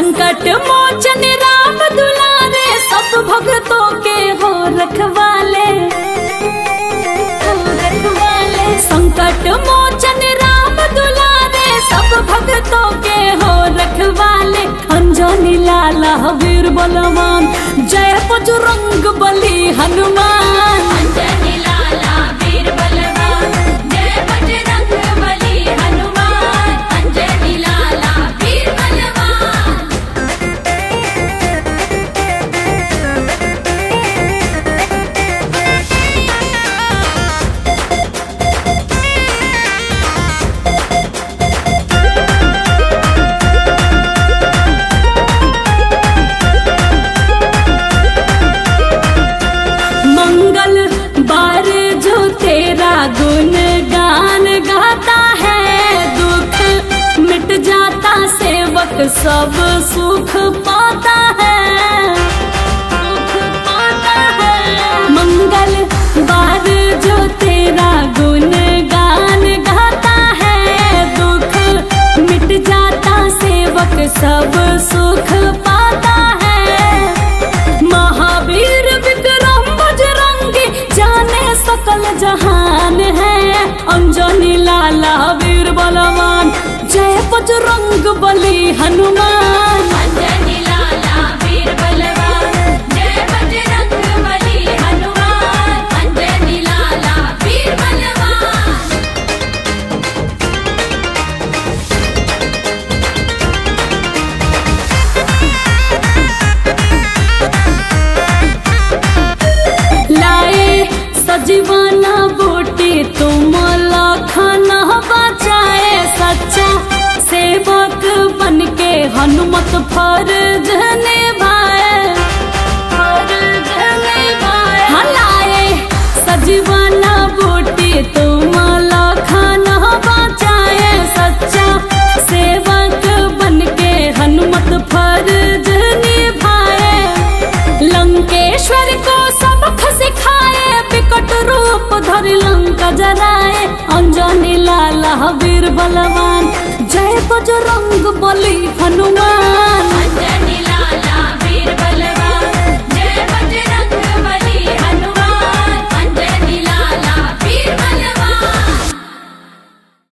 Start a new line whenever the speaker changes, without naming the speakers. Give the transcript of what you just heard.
संकट मोचन राम दुलारे, सब भक्तों के हो रखवाले। रखवाले। संकट मोचन राम दुलारे, सब भक्तों के हो रखवाले।
अंजनी लाला वीर बलवान, जय बजरंग बली हनुमान।
सब सुख पाता है। सुख पाता है। मंगल बार जो तेरा गुण गान गाता है, दुख मिट जाता सेवक सब सुख पाता वीर बलवान। लाए सजीवाना बूटी तुम खाना बचाए हनुमत फ़र्ज़ निभाए फ़र्ज़ निभाए हाँ, लाए सजीवाना बूटी तुम खाना बचाए। सच्चा सेवक बन के हनुमत फ़र्ज़ निभाए लंकेश्वर को सबक सिखाए विकट रूप धरि लंका जराए अंजनी लाला वीर बलवान रंग बली हनुमान